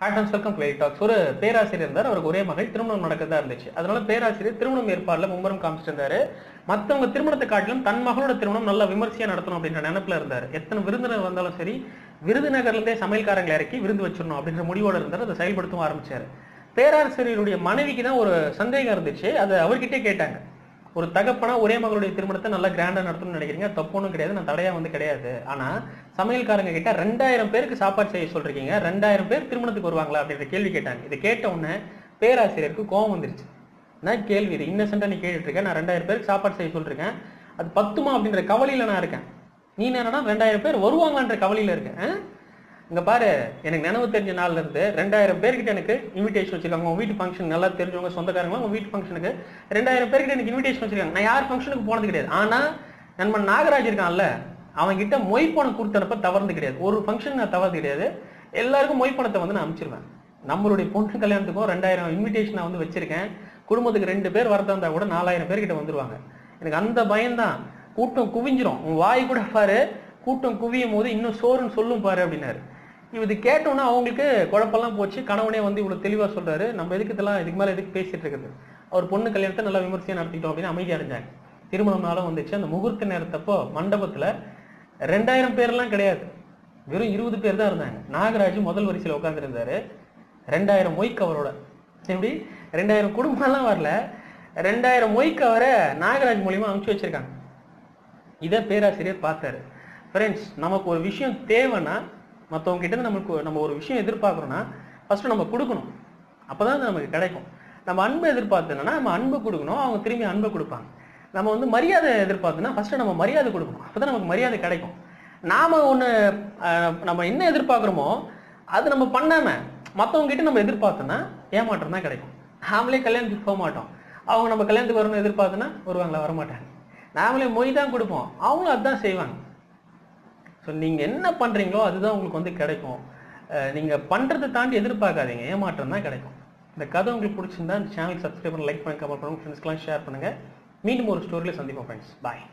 Hi welcome to tax ஒரு பேராசிரியர் இருந்தார். அவருக்கு ஒரே மகள் திருமணம் நடக்கிறதா இருந்துச்சு. அதனால பேராசிரியர் திருமணம் ஏற்பாடுல மும்முரம் காமிச்சிருந்தாரு. மற்றவங்க மத்தவங்க திருமணத்தை காட்டிலும் தன் மகளோட திருமணம் நல்லா விமர்சையா நடத்தணும் அப்படின்ற நினைப்புல இருந்தார். எத்தனை விருந்தினர் வந்தாலும் சரி விருதுநகர்ல இருந்தே சமையல்காரங்களை இறக்கி விருந்து வச்சிடணும் அப்படின்ற முடிவோட இருந்தார். அதை செயல்படுத்தவும் ஆரம்பிச்சாரு. பேராசிரியருடைய மனைவிக்கு தான் ஒரு சந்தேகம் இருந்துச்சு. அதை அவர்கிட்டே கேட்டாங்க. ஒரு தகப்பனா ஒரே மகளுடைய திருமணத்தை நல்லா கிராண்டா நடத்தணும்னு நினைக்கிறீங்க. தப்புன்னு கிடையாது நான் தடையா வந்து கிடையாது. ஆனா சமையல்காரங்க கிட்ட ரெண்டாயிரம் பேருக்கு சாப்பாடு செய்ய சொல்றீங்க. ரெண்டாயிரம் பேர் திருமணத்துக்கு வருவாங்களா அப்படின்ற கேள்வி கேட்டாங்க. இதை கேட்ட உடனே பேராசிரியருக்கு கோவம் வந்துருச்சு. நான் கேள்வி இது? இன்னசென்டா நீ கேட்டுட்டு இருக்கேன் நான் ரெண்டாயிரம் பேருக்கு சாப்பாடு செய்ய சொல்றேன். அது பத்துமா அப்படின்ற கவலையில நான் இருக்கேன். நீ என்னன்னா ரெண்டாயிரம் பேர் வருவாங்கன்ற கவலையில இருக்கேன். இங்க பாரு எனக்கு நினைவு தெரிஞ்ச நாள்ல இருந்து ரெண்டாயிரம் பேர்கிட்ட எனக்கு இன்விடேஷன் வச்சிருக்காங்க. உங்க வீட்டு ஃபங்க்ஷன் நல்லா தெரிஞ்சவங்க சொந்தக்காரங்க உங்க வீட்டு ஃபங்க்ஷனுக்கு ரெண்டாயிரம் பேர்கிட்ட எனக்கு இன்விடேஷன் வச்சிருக்காங்க. நான் யார் ஃபங்க்ஷனுக்கு போனது கிடையாது. ஆனா நண்பன் நாகராஜ் இருக்கான்ல அவன் கிட்ட மொய் பணம் கொடுத்து கிடையாது. ஒரு ஃபங்க்ஷன் நான் தவறு கிடையாது. எல்லாருக்கும் மொய் பணத்தை வந்து நான் அமைச்சிருவேன் நம்மளுடைய பொண்ணு கல்யாணத்துக்கும் ரெண்டாயிரம் இன்விடேஷன் நான் வந்து வச்சிருக்கேன். குடும்பத்துக்கு ரெண்டு பேர் வரதா இருந்தா கூட நாலாயிரம் பேர்கிட்ட வந்துருவாங்க. எனக்கு அந்த பயம்தான். கூட்டம் குவிஞ்சிரும். உன் வாய் கூட பாரு கூட்டம் குவியும் போது இன்னும் சோறுன்னு சொல்லும் பாரு அப்படின்னாரு. இது கேட்டோன்னா அவங்களுக்கு குழப்பம்லாம் போச்சு. கணவனே வந்து இவ்வளவு தெளிவா சொல்றாரு. நம்ம எதுக்கு இதெல்லாம் இதுக்கு மேல எதுக்கு பேசிட்டு இருக்குது? அவர் பொண்ணு கல்யாணத்தை நல்லா விமர்சையா நடத்திட்டோம் அப்படின்னு அமைதி அடைஞ்சாங்க திருமணம் நாளும் வந்துச்சு. அந்த முகூர்த்த நேரத்தப்போ மண்டபத்துல ரெண்டாயிரம் பேர்லாம் கிடையாது. வெறும் இருபது பேர் தான் இருந்தாங்க. நாகராஜ் முதல் வரிசையில் உட்காந்துருந்தாரு ரெண்டாயிரம் மொய் கவரோட எப்படி? ரெண்டாயிரம் குடும்பம்லாம் வரல. ரெண்டாயிரம் மொய் கவரை நாகராஜ் மூலியமா அனுப்பிச்சு வச்சிருக்காங்க. இதை பேராசிரியர் பார்த்தாரு. ஃப்ரெண்ட்ஸ் நமக்கு ஒரு விஷயம் தேவைன்னா மற்றவங்க கிட்ட நம்மளுக்கு நமக்கு நம்ம ஒரு விஷயம் எதிர்பார்க்குறோன்னா ஃபஸ்ட்டு நம்ம கொடுக்கணும். அப்பதான் அது நமக்கு கிடைக்கும். நம்ம அன்பை எதிர்பார்த்தோன்னா நம்ம அன்பு கொடுக்கணும். அவங்க திரும்பி அன்பை கொடுப்பாங்க. நம்ம வந்து மரியாதை எதிர்பார்த்தோன்னா ஃபஸ்ட்டு நம்ம மரியாதை கொடுக்கணும். அப்பதான் நமக்கு மரியாதை கிடைக்கும். நாம் ஒன்று நம்ம என்ன எதிர்பார்க்குறோமோ அது நம்ம பண்ணாமல் மற்றவங்ககிட்ட நம்ம எதிர்பார்த்தோன்னா ஏமாற்றம் தான் கிடைக்கும். நாமளே கல்யாணத்துக்கு போக மாட்டோம். அவங்க நம்ம கல்யாணத்துக்கு வரணும்னு எதிர்பார்த்தோன்னா வருவாங்களா வரமாட்டாங்க. நாமளே மொய் தான் கொடுப்போம். அவங்களும் அதுதான் செய்வாங்க. ஸோ நீங்கள் என்ன பண்ணுறீங்களோ அதுதான் உங்களுக்கு வந்து கிடைக்கும். நீங்கள் பண்ணுறதை தாண்டி எதிர்பார்க்காதீங்க. ஏமாற்றம் தான் கிடைக்கும். இந்த கதை உங்களுக்கு பிடிச்சிருந்தா இந்த சேனல் சப்ஸ்கிரைப் பண்ணி லைக் பண்ணி கமெண்ட் பண்ணுங்க ஃப்ரெண்ட்ஸ்க்கெலாம் ஷேர் பண்ணுங்கள் மீண்டும் ஒரு ஸ்டோரியில் சந்திப்போம் ஃப்ரெண்ட்ஸ் பாய்